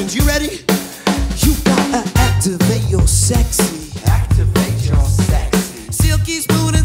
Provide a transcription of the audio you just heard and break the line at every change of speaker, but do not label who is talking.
questions. You ready? You gotta activate your sexy.
Activate your
sexy. Silky smooth.